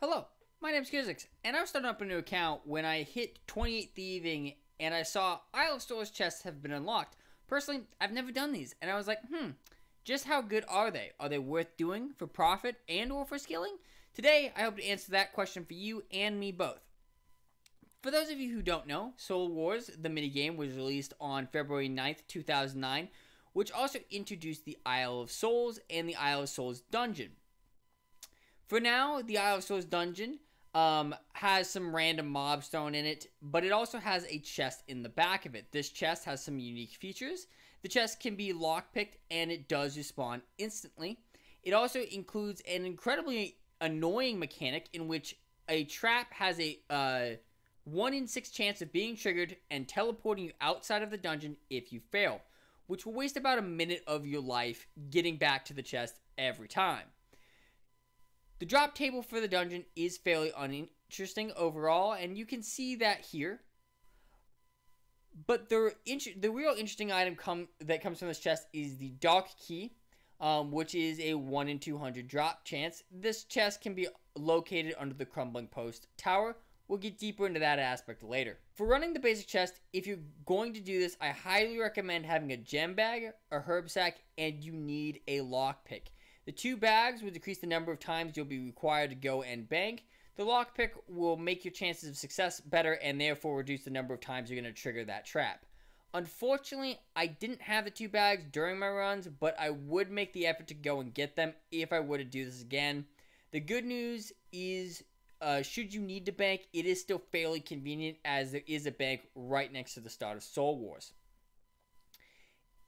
Hello, my name's CureZix, and I was starting up a new account when I hit 28 thieving and I saw Isle of Souls chests have been unlocked. Personally, I've never done these, and I was like, hmm, just how good are they? Are they worth doing for profit and or for skilling? Today, I hope to answer that question for you and me both. For those of you who don't know, Soul Wars, the minigame, was released on February 9th, 2009, which also introduced the Isle of Souls and the Isle of Souls dungeon. For now, the Isle of Souls dungeon um, has some random mobs thrown in it, but it also has a chest in the back of it. This chest has some unique features. The chest can be lockpicked and it does respawn instantly. It also includes an incredibly annoying mechanic in which a trap has a uh, 1 in 6 chance of being triggered and teleporting you outside of the dungeon if you fail, which will waste about a minute of your life getting back to the chest every time. The drop table for the dungeon is fairly uninteresting overall, and you can see that here. But the the real interesting item come that comes from this chest is the Dark Key, um, which is a 1 in 200 drop chance. This chest can be located under the Crumbling Post Tower. We'll get deeper into that aspect later. For running the basic chest, if you're going to do this, I highly recommend having a gem bag, a herb sack, and you need a lockpick. The two bags will decrease the number of times you'll be required to go and bank. The lockpick will make your chances of success better and therefore reduce the number of times you're going to trigger that trap. Unfortunately, I didn't have the two bags during my runs, but I would make the effort to go and get them if I were to do this again. The good news is, uh, should you need to bank, it is still fairly convenient as there is a bank right next to the start of Soul Wars.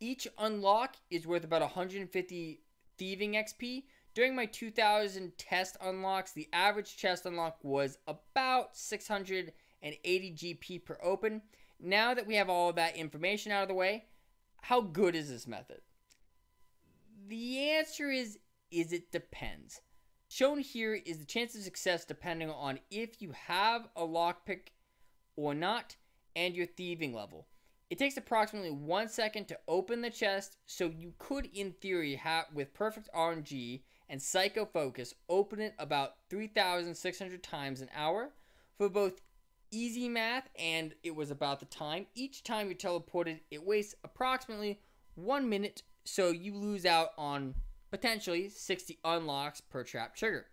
Each unlock is worth about 150 thieving XP. During my 2000 test unlocks, the average chest unlock was about 680 GP per open. Now that we have all that information out of the way, how good is this method? The answer is is it depends. Shown here is the chance of success depending on if you have a lockpick or not and your thieving level. It takes approximately one second to open the chest, so you could, in theory, have with perfect RNG and Psycho Focus, open it about 3,600 times an hour. For both easy math and it was about the time, each time you're teleported, it wastes approximately one minute, so you lose out on potentially 60 unlocks per trap trigger.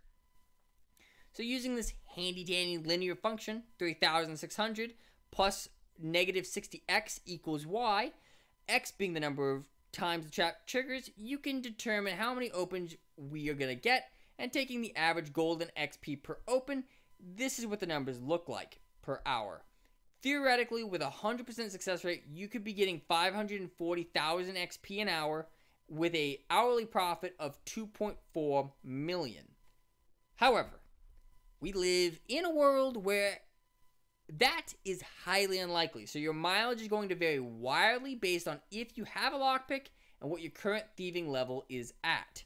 So using this handy dandy linear function, 3600 plus negative 60x equals y, x being the number of times the trap triggers, you can determine how many opens we are going to get, and taking the average golden XP per open, this is what the numbers look like per hour. Theoretically, with a 100% success rate, you could be getting 540,000 XP an hour with a hourly profit of 2.4 million. However, we live in a world where that is highly unlikely. So your mileage is going to vary wildly based on if you have a lockpick and what your current thieving level is at.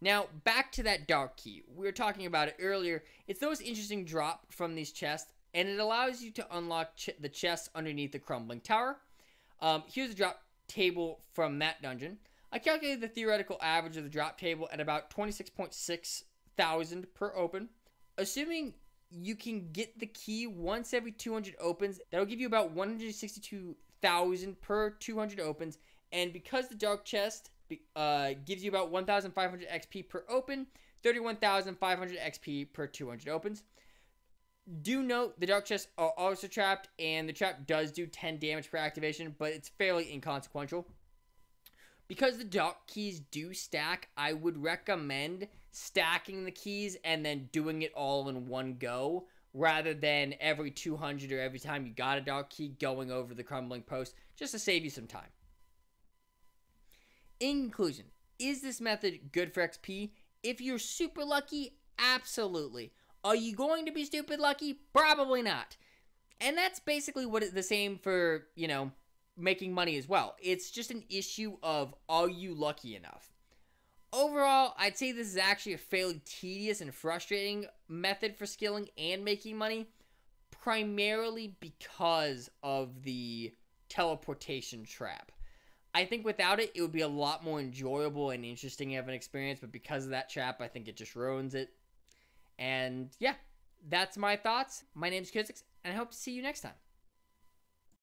Now, back to that dark key. We were talking about it earlier. It's those interesting drop from these chests, and it allows you to unlock ch the chests underneath the crumbling tower. Um, here's the drop table from that dungeon. I calculated the theoretical average of the drop table at about 26.6 thousand per open. Assuming you can get the key once every 200 opens. That'll give you about 162,000 per 200 opens. And because the dark chest uh, gives you about 1,500 XP per open, 31,500 XP per 200 opens. Do note the dark chests are also trapped, and the trap does do 10 damage per activation, but it's fairly inconsequential. Because the dark keys do stack, I would recommend stacking the keys and then doing it all in one go rather than every 200 or every time you got a dark key going over the crumbling post just to save you some time. In conclusion, is this method good for XP? If you're super lucky, absolutely. Are you going to be stupid lucky? Probably not. And that's basically what the same for, you know, making money as well. It's just an issue of are you lucky enough? Overall, I'd say this is actually a fairly tedious and frustrating method for skilling and making money, primarily because of the teleportation trap. I think without it, it would be a lot more enjoyable and interesting of an experience, but because of that trap, I think it just ruins it. And yeah, that's my thoughts. My name's CureZix, and I hope to see you next time.